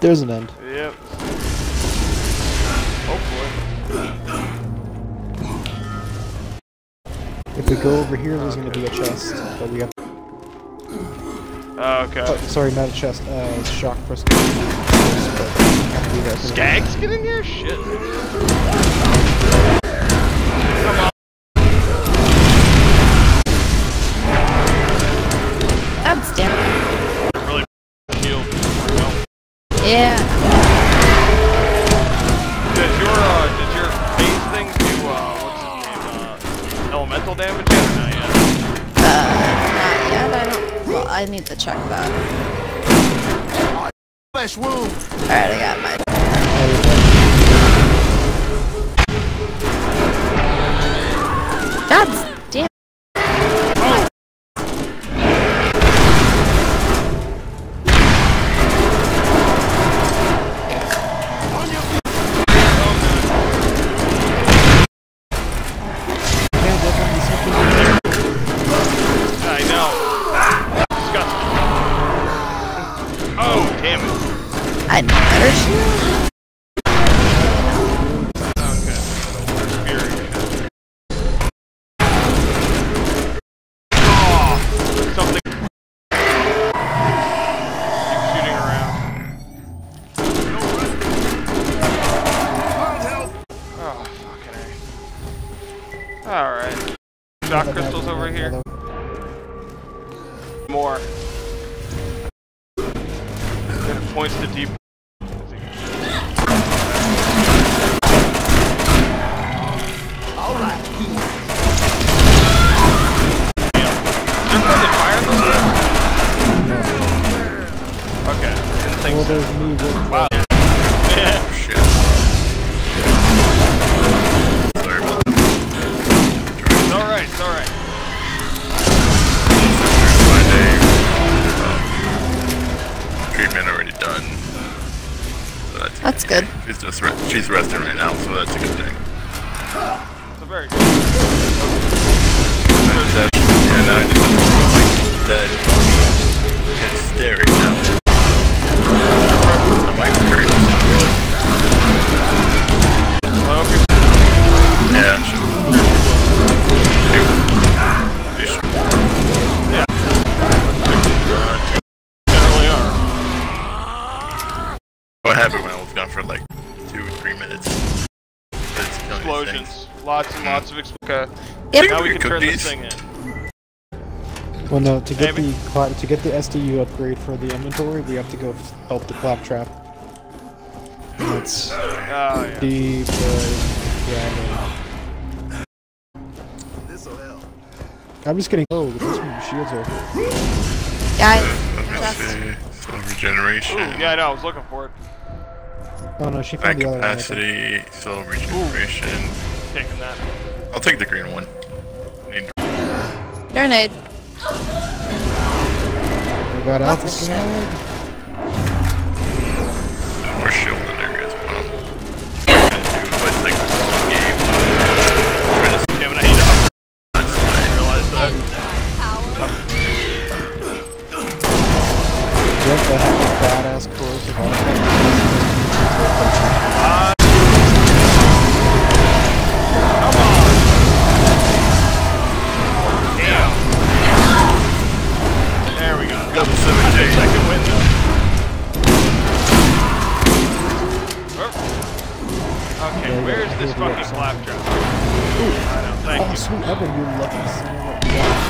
[SPEAKER 4] There's an end.
[SPEAKER 3] Yep. Hopefully.
[SPEAKER 4] If we go over here, there's gonna be a chest, but we have.
[SPEAKER 3] Okay.
[SPEAKER 4] Oh, sorry, not a chest. Uh, shock crystal. Have to do.
[SPEAKER 3] Skags get in here? Shit.
[SPEAKER 2] Yep.
[SPEAKER 3] Now we can turn this thing in.
[SPEAKER 4] Well, no. To get
[SPEAKER 3] Maybe.
[SPEAKER 4] the to get the SDU upgrade for the inventory, we have to go help the claptrap. And That's
[SPEAKER 3] Oh, yeah.
[SPEAKER 4] deep. Uh, yeah.
[SPEAKER 1] This'll help.
[SPEAKER 4] I am just getting. Oh, those shields are.
[SPEAKER 2] Guys,
[SPEAKER 5] Let me
[SPEAKER 2] just
[SPEAKER 5] see. Soul regeneration.
[SPEAKER 3] Ooh, yeah, I know. I was looking for it.
[SPEAKER 4] Oh no, she
[SPEAKER 5] Back
[SPEAKER 4] found the other one. I
[SPEAKER 5] capacity, soul regeneration.
[SPEAKER 3] Taking that.
[SPEAKER 5] I'll take the green one. Need
[SPEAKER 2] grenade.
[SPEAKER 4] We got alpha
[SPEAKER 2] Lots of shit.
[SPEAKER 5] more shield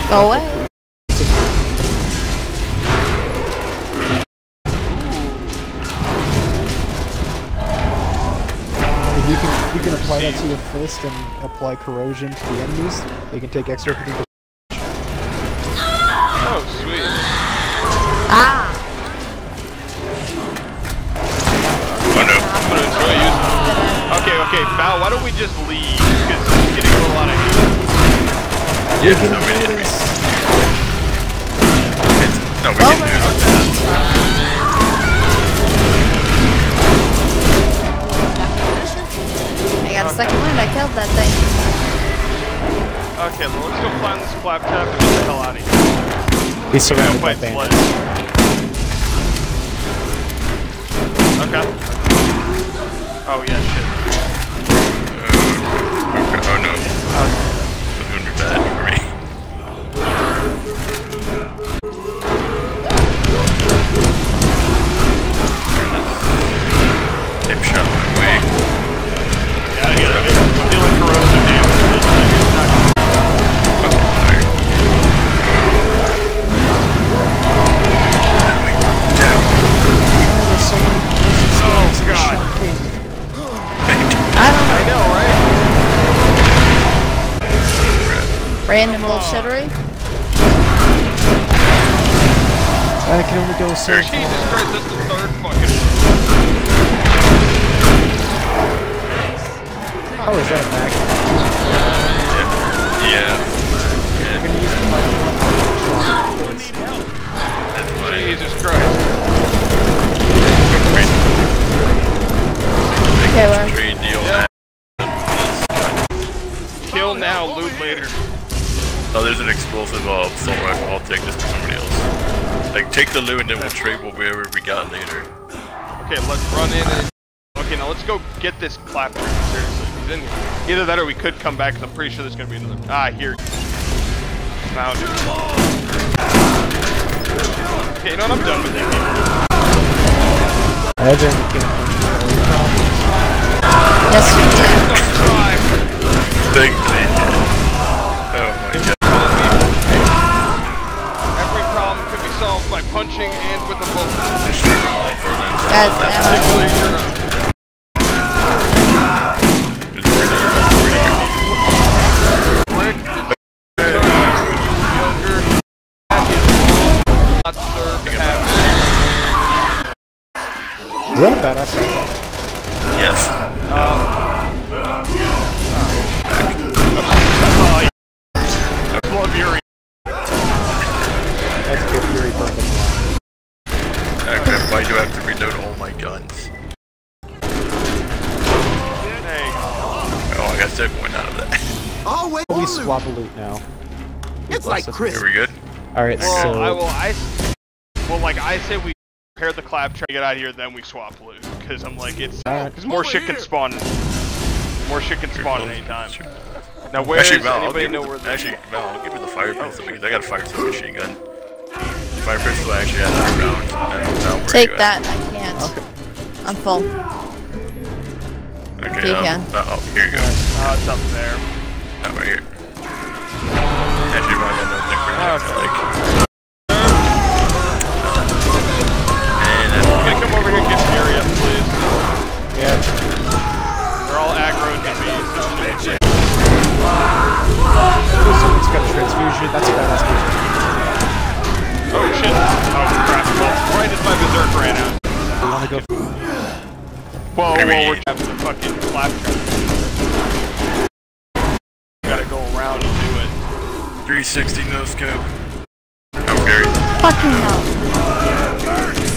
[SPEAKER 3] Go
[SPEAKER 2] away.
[SPEAKER 4] You can, you can apply that to your fist and apply corrosion to the enemies. They can take extra. hit.
[SPEAKER 3] Oh, sweet.
[SPEAKER 2] Ah.
[SPEAKER 5] Oh no.
[SPEAKER 3] I'm gonna enjoy using. Okay, okay, Val, why don't we just leave? Because I'm getting a lot of hate.
[SPEAKER 5] Yeah, no, we didn't. It's, no, we
[SPEAKER 2] Well,
[SPEAKER 5] didn't do that.
[SPEAKER 2] I got a second wound. I killed that thing.
[SPEAKER 3] Okay, well, let's go find this claptrap and get the hell out of here.
[SPEAKER 4] He's surrounded by
[SPEAKER 3] fight
[SPEAKER 4] bandits.
[SPEAKER 3] Okay. Oh, yeah, shit.
[SPEAKER 5] Uh, okay, oh no. This is gonna bad for me.
[SPEAKER 2] Random bullshittery.
[SPEAKER 4] I can only go so
[SPEAKER 3] Jesus Christ, that's the third fucking...
[SPEAKER 4] How is that back?
[SPEAKER 5] Yeah. That's there's an explosive uh, assault rifle. I'll take this to somebody else. Like, take the loot and then we'll trade whatever we got later.
[SPEAKER 3] Okay, let's run in and... Okay, now let's go get this clapper. Seriously, he's in here. Either that or we could come back, 'cause I'm pretty sure there's gonna be another... Ah, here. Found it. Okay, you know what? I'm done with that game.
[SPEAKER 4] Evan
[SPEAKER 2] Yes, you did.
[SPEAKER 3] Subscribe.
[SPEAKER 5] Thank
[SPEAKER 3] punching and with a bolt.
[SPEAKER 2] Guys, ammo.
[SPEAKER 3] Rick, younger, not deserve to have
[SPEAKER 4] Is that a badass rifle?
[SPEAKER 5] Yes.
[SPEAKER 3] Blood Fury.
[SPEAKER 4] That's good Fury perfect.
[SPEAKER 5] Guns? Oh, I got sick one out of that.
[SPEAKER 1] Always
[SPEAKER 4] We swap a loot now.
[SPEAKER 1] It's like Chris.
[SPEAKER 5] Are we good?
[SPEAKER 4] Alright,
[SPEAKER 3] well,
[SPEAKER 4] so
[SPEAKER 3] I will. I. s- Well, like I say, we repair the clap, try to get out of here, then we swap loot. Because I'm like, it's
[SPEAKER 4] Alright.
[SPEAKER 3] because more
[SPEAKER 1] Over
[SPEAKER 3] shit can spawn. More shit can spawn at any time. Now, where
[SPEAKER 5] Actually,
[SPEAKER 3] does
[SPEAKER 5] Val, I'll
[SPEAKER 3] anybody
[SPEAKER 5] give
[SPEAKER 3] know
[SPEAKER 5] you
[SPEAKER 3] where
[SPEAKER 5] the,
[SPEAKER 3] the
[SPEAKER 5] actually, Val, I'll give you the fire pistol because I got a fire pistol machine gun. Fire pistol actually has a round. and Val, where
[SPEAKER 2] Take that. I can't. I'm full.
[SPEAKER 5] Okay,
[SPEAKER 2] You
[SPEAKER 5] um,
[SPEAKER 2] can.
[SPEAKER 5] uh, oh, here you go.
[SPEAKER 3] Oh, it's up there.
[SPEAKER 5] Oh, right here. Actually, run on those necromancer,
[SPEAKER 3] Okay.
[SPEAKER 5] like. And
[SPEAKER 3] Can you come over here and get Fury up, please?
[SPEAKER 4] Yeah.
[SPEAKER 3] They're all aggroed to me.
[SPEAKER 4] Someone's got a transfusion. That's a badass mission.
[SPEAKER 3] Oh shit. Oh crap. Well, right as my berserk ran out.
[SPEAKER 4] You wanna go?
[SPEAKER 3] Whoa,
[SPEAKER 5] Maybe-
[SPEAKER 3] whoa, we're having a fucking claptrap. Gotta go around and do it.
[SPEAKER 5] 360 no scope. Oh, Gary.
[SPEAKER 2] Fucking hell.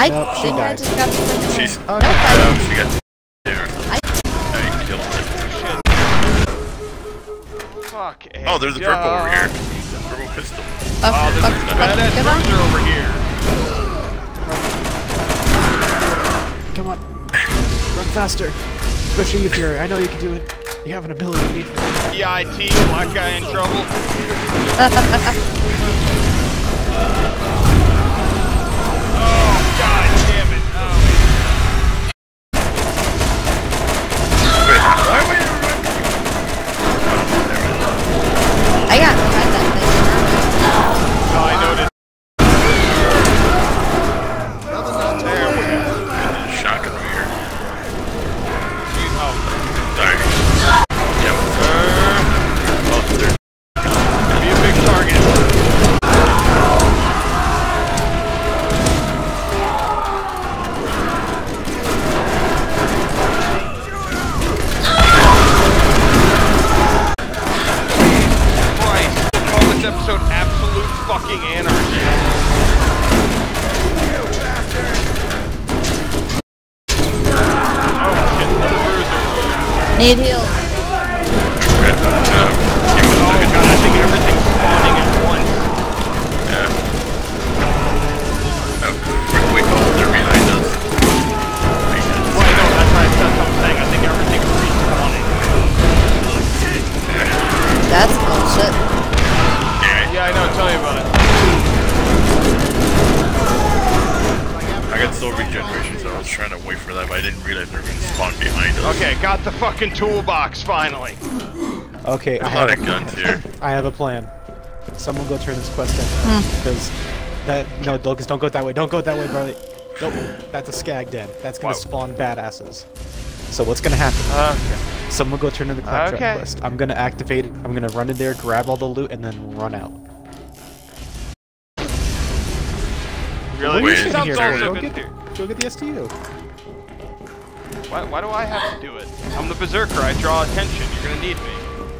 [SPEAKER 5] I
[SPEAKER 4] Nope, she
[SPEAKER 2] think I just got the
[SPEAKER 5] She's.
[SPEAKER 2] No,
[SPEAKER 5] Oh,
[SPEAKER 2] I
[SPEAKER 5] she got. There.
[SPEAKER 2] I-
[SPEAKER 5] I killed it.
[SPEAKER 3] Fuck.
[SPEAKER 5] Eh, oh, there's a
[SPEAKER 3] yeah.
[SPEAKER 5] purple over here. Purple pistol.
[SPEAKER 2] Fuck,
[SPEAKER 3] Oh, there's
[SPEAKER 2] fuck,
[SPEAKER 3] a
[SPEAKER 2] fuck,
[SPEAKER 3] badass
[SPEAKER 2] get
[SPEAKER 3] bruiser over here.
[SPEAKER 4] Come on. Run faster. Especially if you're. I know you can do it. You have an ability.
[SPEAKER 3] EIT, black guy in trouble. [LAUGHS]
[SPEAKER 2] Need heals.
[SPEAKER 3] Fucking toolbox finally.
[SPEAKER 4] Okay, I
[SPEAKER 5] A lot
[SPEAKER 4] have
[SPEAKER 5] of guns here. [LAUGHS]
[SPEAKER 4] I have a plan. Someone go turn this quest in.
[SPEAKER 2] Hmm.
[SPEAKER 4] Because that no, Lucas, don't go that way. Don't go that way, brother. Nope, that's a skag den. That's gonna
[SPEAKER 3] Wow.
[SPEAKER 4] spawn badasses. So what's gonna happen?
[SPEAKER 3] Okay.
[SPEAKER 4] Someone go turn in the claptrap
[SPEAKER 3] Okay.
[SPEAKER 4] quest. I'm gonna activate it. I'm gonna run in there, grab all the loot, and then run out.
[SPEAKER 3] Really?
[SPEAKER 5] Wait,
[SPEAKER 3] This
[SPEAKER 5] is
[SPEAKER 3] sounds
[SPEAKER 5] he
[SPEAKER 3] also
[SPEAKER 5] here?
[SPEAKER 4] Go
[SPEAKER 3] good
[SPEAKER 4] get, go get the SDU.
[SPEAKER 3] Why, why do I have to do it? I'm the berserker. I draw attention. You're gonna need me.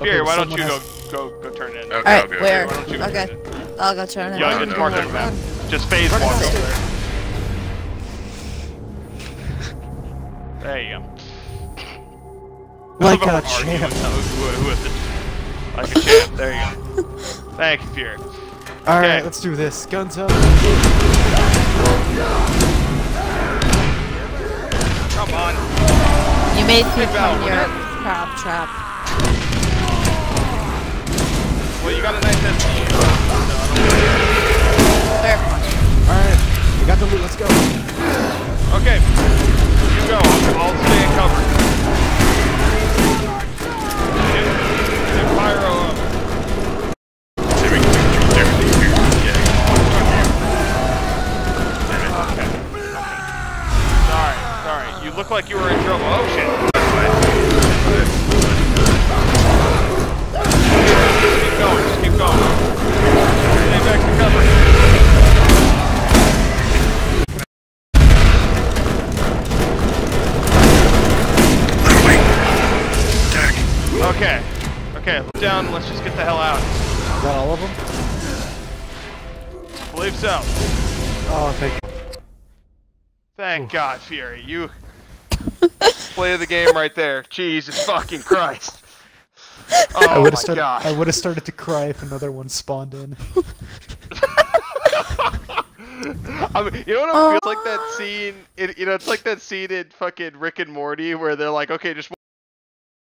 [SPEAKER 4] Okay,
[SPEAKER 3] Here, why don't you
[SPEAKER 4] has-
[SPEAKER 3] go go go turn it in?
[SPEAKER 5] Okay,
[SPEAKER 2] Alright,
[SPEAKER 5] okay,
[SPEAKER 2] where?
[SPEAKER 3] Why don't you go
[SPEAKER 2] Okay.
[SPEAKER 3] turn it
[SPEAKER 2] I'll go turn it
[SPEAKER 3] Yeah,
[SPEAKER 2] on.
[SPEAKER 3] just mark it map. Just phase walk over there. [LAUGHS] There you go.
[SPEAKER 4] Like
[SPEAKER 3] Don't
[SPEAKER 4] a
[SPEAKER 3] argue
[SPEAKER 4] champ.
[SPEAKER 3] Like a champ. There you go. [LAUGHS] Thank you, Fury.
[SPEAKER 4] All right,
[SPEAKER 3] Okay.
[SPEAKER 4] let's do this. Guns up.
[SPEAKER 3] Come on.
[SPEAKER 2] You made me from your
[SPEAKER 3] happened?
[SPEAKER 2] crab trap.
[SPEAKER 3] Well, you got a nice SG.
[SPEAKER 2] Fair.
[SPEAKER 4] All right, we got the loot. Let's go.
[SPEAKER 3] Okay. You go. I'll, I'll stay in cover. Get, get pyro up.
[SPEAKER 5] See, we can do everything here. Yeah.
[SPEAKER 3] Okay. Sorry, sorry. You look like you were in trouble. Oh
[SPEAKER 4] Thank
[SPEAKER 3] God, Fury. You [LAUGHS] play of the game right there. Jesus fucking Christ. [LAUGHS] Oh
[SPEAKER 4] I would
[SPEAKER 3] my
[SPEAKER 4] have started.
[SPEAKER 3] God.
[SPEAKER 4] I would have started to cry if another one spawned in. [LAUGHS]
[SPEAKER 3] I mean, you know what it feels like that oh. scene? It, you know, it's like that scene in fucking Rick and Morty where they're like, okay, just